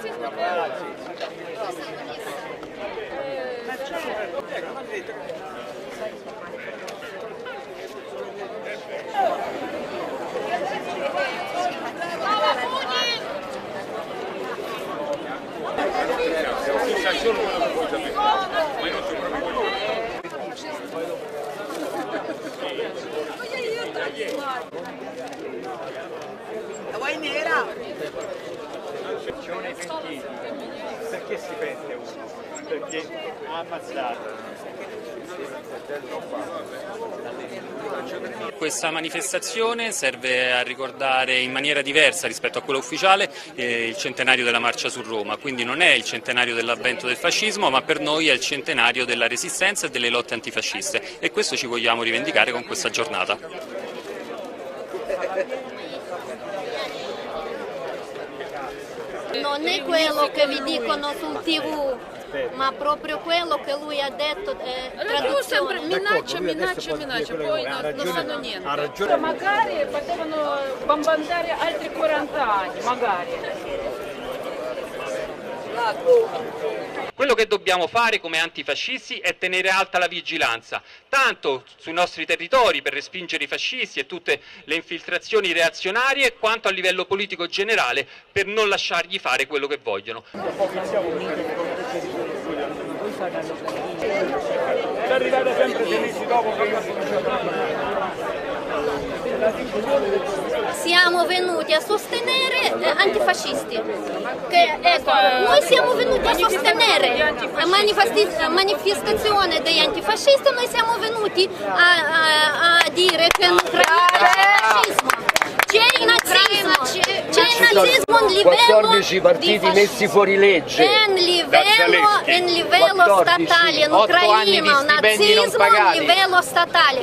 техника. Давай, Нера! Affezione pentiti. Perché si pente uno? Perché ha ammazzato. Questa manifestazione serve a ricordare in maniera diversa rispetto a quella ufficiale eh, il centenario della marcia su Roma, quindi non è il centenario dell'avvento del fascismo, ma per noi è il centenario della resistenza e delle lotte antifasciste e questo ci vogliamo rivendicare con questa giornata. Non è quello che vi dicono sul tv, ma proprio quello che lui ha detto è sempre traduzione. minaccia, minaccia, minaccia, poi non, fanno niente. Magari potevano bombardare altri 40 anni, magari. Quello che dobbiamo fare come antifascisti è tenere alta la vigilanza, tanto sui nostri territori per respingere i fascisti e tutte le infiltrazioni reazionarie, quanto a livello politico generale per non lasciargli fare quello che vogliono. Arrivate sempre dopo che io Siamo venuti a sostenere eh, antifascisti. Che, ecco, noi siamo venuti a sostenere la manifestazione degli antifascisti, noi siamo venuti a, a- a dire che in Ucraina c'è fascismo. C'è il nazismo, c'è il nazismo a livello 14 partiti messi fuori legge. In livello, in livello 14, statale, in Ucraina, nazismo a livello statale.